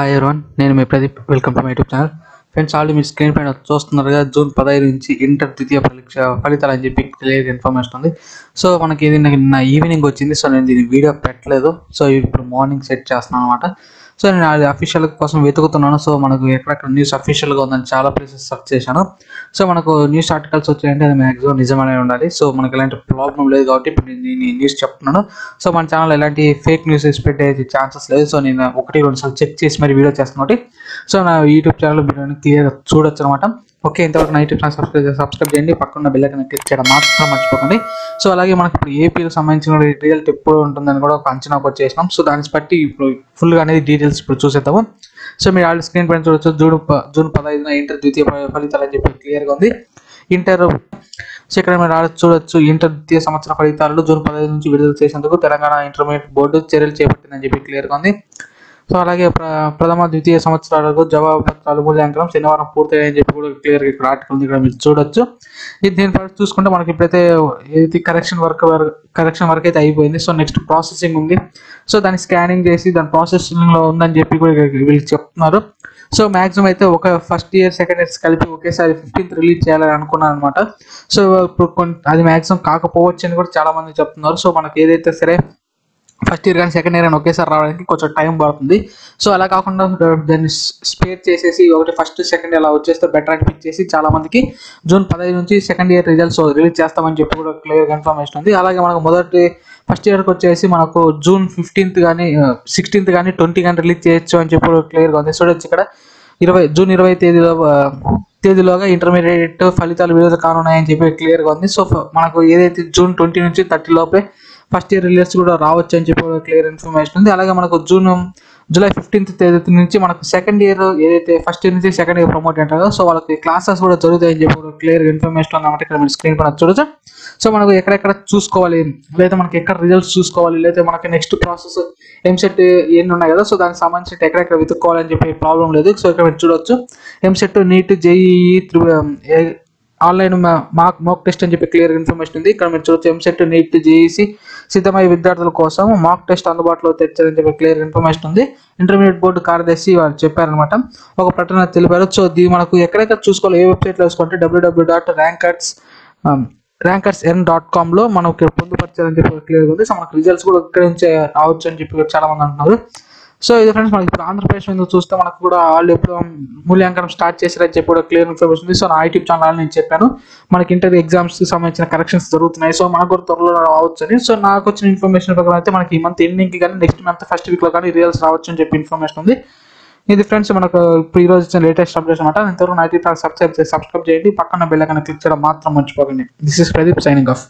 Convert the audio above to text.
Hi everyone నేను మీ Pradeep. Welcome to my YouTube channel friends already మీరు screen పైన చూస్తున్నారుగా జూన్ పదహైదు నుంచి ఇంటర్ ద్వితీయ పరీక్ష ఫలితాలు అని చెప్పి క్లియర్ ఇన్ఫర్మేషన్ ఉంది. సో మనకి ఇది నిన్న ఈవినింగ్ వచ్చింది. సో నేను దీని వీడియో పెట్టలేదు. సో ఇప్పుడు మార్నింగ్ సెట్ చేస్తున్నాను అనమాట సో నేను అది అఫీషియల్ కోసం వెతుకుతున్నాను. సో మనకు ఎక్కడెక్కడ న్యూస్ అఫీషియల్గా ఉందని చాలా ప్లేసెస్ సెర్చ్ చేశాను. సో మనకు న్యూస్ ఆర్టికల్స్ వచ్చాయంటే అది మ్యాక్సిమం నిజమనే ఉండాలి. సో మనకు ఎలాంటి ప్రాబ్లం లేదు కాబట్టి ఇప్పుడు నేను న్యూస్ చెప్తున్నాను. సో మన ఛానల్ ఎలాంటి ఫేక్ న్యూస్ పెట్టే ఛాన్సెస్ లేదు. సో నేను ఒకటి రెండు సార్లు చెక్ చేసి మరి వీడియో చేస్తాను కాబట్టి. సో నా యూట్యూబ్ ఛానల్ వీడియోని క్లియర్గా చూడొచ్చు అనమాట ఓకే ఇంతవరకు నైట్ యూట్యూబ్ ఛానల్ సబ్స్క్రైబ్ సబ్స్క్రైబ్ చేయండి. పక్కన బెల్ ఐకాన్ క్లిక్ చేయడం మాత్రం మర్చిపోకండి. సో అలాగే మనకి ఇప్పుడు ఏపీకి సంబంధించిన రిజల్ట్ ఎప్పుడు ఉంటుందని కూడా ఒక అంచనాకు వచ్చేసినాం సో దాన్ని బట్టి ఇప్పుడు ఫుల్గా అనేది డీటెయిల్స్ ఇప్పుడు చూసేద్దాము. సో మీరు ఆల్రెడీ స్క్రీన్ పైన చూడొచ్చు. జూన్ జూన్ పదహైదున ఇంటర్ ద్వితీయ ఫలితాలు అని చెప్పి క్లియర్గా ఉంది. ఇంటర్ సో ఇక్కడ మీరు ఆడ చూడొచ్చు. ఇంటర్ ద్వితీయ సంవత్సర ఫలితాలు జూన్ పదహైదు నుంచి విడుదల చేసేందుకు తెలంగాణ ఇంటర్మీడియట్ బోర్డు చర్యలు చేపట్టిందని చెప్పి క్లియర్గా ఉంది. సో అలాగే ప్ర ప్రథమ ద్వితీయ సంవత్సరాలకు జవాబు పత్రాలు మూల్యాంకనం శనివారం పూర్తయ్యాయని చెప్పి కూడా క్లియర్ ఇక్కడ ఆర్టికల్ ఉంది. ఇక్కడ మీరు చూడొచ్చు. ఇది దీని ఫస్ట్ చూసుకుంటే మనకి ఇప్పుడైతే ఇది కరెక్షన్ వర్క్ కరెక్షన్ వర్క్ అయితే అయిపోయింది. సో నెక్స్ట్ ప్రాసెసింగ్ ఉంది. సో దాన్ని స్కానింగ్ చేసి దాని ప్రాసెసింగ్లో ఉందని చెప్పి కూడా వీళ్ళు చెప్తున్నారు. సో మాక్సిమం అయితే ఒక ఫస్ట్ ఇయర్ సెకండ్ ఇయర్స్ కలిపి ఒకేసారి ఫిఫ్టీన్త్ రిలీజ్ చేయాలని అనుకున్నాను అనమాట సో ఇప్పుడు అది మాక్సిమం కాకపోవచ్చు అని కూడా చాలా మంది చెప్తున్నారు. సో మనకి ఏదైతే సరే ఫస్ట్ ఇయర్ కానీ సెకండ్ ఇయర్ కానీ ఒకేసారి రావడానికి కొంచెం టైం పడుతుంది. సో అలా కాకుండా దాన్ని స్పేర్ చేసేసి ఒకటి ఫస్ట్ సెకండ్ అలా వచ్చేస్తే బెటర్ అనిపించేసి చాలా మందికి జూన్ పదహైదు నుంచి సెకండ్ ఇయర్ రిజల్ట్స్ రిలీజ్ చేస్తామని చెప్పి కూడా క్లియర్ కన్ఫర్మేషన్ ఉంది. అలాగే మనకు మొదటి ఫస్ట్ ఇయర్కి వచ్చేసి మనకు జూన్ ఫిఫ్టీన్త్ కానీ సిక్స్టీన్త్ కానీ ట్వంటీ కానీ రిలీజ్ చేయొచ్చు అని చెప్పి కూడా క్లియర్గా ఉంది. చూడొచ్చు ఇక్కడ ఇరవై జూన్ ఇరవై తేదీలో తేదీలోగా ఇంటర్మీడియట్ ఫలితాలు విడుదల కానున్నాయని చెప్పి క్లియర్గా ఉంది. సో మనకు ఏదైతే జూన్ ట్వంటీ నుంచి థర్టీ లోపే ఫస్ట్ ఇయర్ రిలీజ్ కూడా రావచ్చు అని చెప్పి క్లియర్ ఇన్ఫర్మేషన్ ఉంది. అలాగే మనకు జూన్ జూలై ఫిఫ్టీన్త్ తేదీ నుంచి మనకు సెకండ్ ఇయర్ ఏదైతే ఫస్ట్ ఇయర్ నుంచి సెకండ్ ఇయర్ ప్రమోట్ అంటారో సో వాళ్ళకి క్లాసెస్ కూడా జరుగుతాయని చెప్పి క్లియర్ ఇన్ఫర్మేషన్ ఉందన్నమాట ఇక్కడ మీరు స్క్రీన్ పైన చూడొచ్చు. సో మనకు ఎక్కడెక్కడ చూసుకోవాలి లేదా మనకి ఎక్కడ రిజల్ట్స్ చూసుకోవాలి లేదా మనకి నెక్స్ట్ ప్రాసెస్ ఎంసెట్ ఎన్ని ఉన్నాయి కదా సో దానికి సంబంధించి ఎక్కడెక్కడ వెతుక్కోవాలని చెప్పి ప్రాబ్లం లేదు. సో ఇక్కడ మీరు చూడొచ్చు. EAMCET NEET JEE online mock mock test అని చెప్పి క్లియర్ ఇన్ఫర్మేషన్ ఉంది. ఇక్కడ మీరు చూడొచ్చు ఎంసెట్ నీట్ జేఈసి సిద్ధమయ్యే విద్యార్థుల కోసం మాక్ టెస్ట్ అందుబాటులో తెచ్చారని చెప్పి క్లియర్ ఇన్ఫర్మేషన్ ఉంది. ఇంటర్మీడియట్ బోర్డు కార్యదర్శి వారు చెప్పారనమాట ఒక ప్రకటన తెలిపారు. సో ఇది మనకు ఎక్కడెక్కడ చూసుకోవాలి ఏ వెబ్సైట్లో చూసుకుంటే WWW dot rankers rankers N dot కామ్లో ఇక్కడ పొందుపరిచారని చెప్పి క్లియర్ ఉంది. సో మనకు రిజల్ట్స్ కూడా ఇక్కడ నుంచి రావచ్చు అని చెప్పి చాలా మంది అంటున్నారు. సో ఇది ఫ్రెండ్స్ మనకి ఇప్పుడు ఆంధ్రప్రదేశ్ మీద చూస్తే మనకు కూడా వాళ్ళు ఎప్పుడు మూల్యాంకనం స్టార్ట్ చేశారని చెప్పి కూడా క్లియర్ ఇన్ఫర్మేషన్ ఉంది. సో నా యూట్యూబ్ ఛానల్ నేను చెప్పాను. మనకి ఇంటర్ ఎగ్జామ్స్కి సంబంధించిన కరెక్షన్స్ జరుగుతున్నాయి. సో మనకు కూడా త్వరలో రావచ్చు అని. సో నాకు వచ్చిన ఇన్ఫర్మేషన్ ప్రకారం అయితే మనకి ఈ మంత్ ఎండింగ్కి కానీ నెక్స్ట్ మంత్ ఫస్ట్ వీక్లో కానీ రియల్స్ రావచ్చు అని చెప్పి ఇన్ఫర్మేషన్ ఉంది. ఇది ఫ్రెండ్స్ మనకు ఇప్పుడు ఈరోజు రోజు ఇచ్చిన లేటెస్ట్ అప్డేట్ అనమాట ఇంతవరకు నా యూట్యూబ్ ఛానల్ సబ్స్క్రైబ్ చేసి సబ్స్క్రైబ్ చేయండి. పక్కన బెల్ ఐకాన్ క్లిక్ చేయడం మాత్రం మర్చిపోకండి. This is Pradeep signing off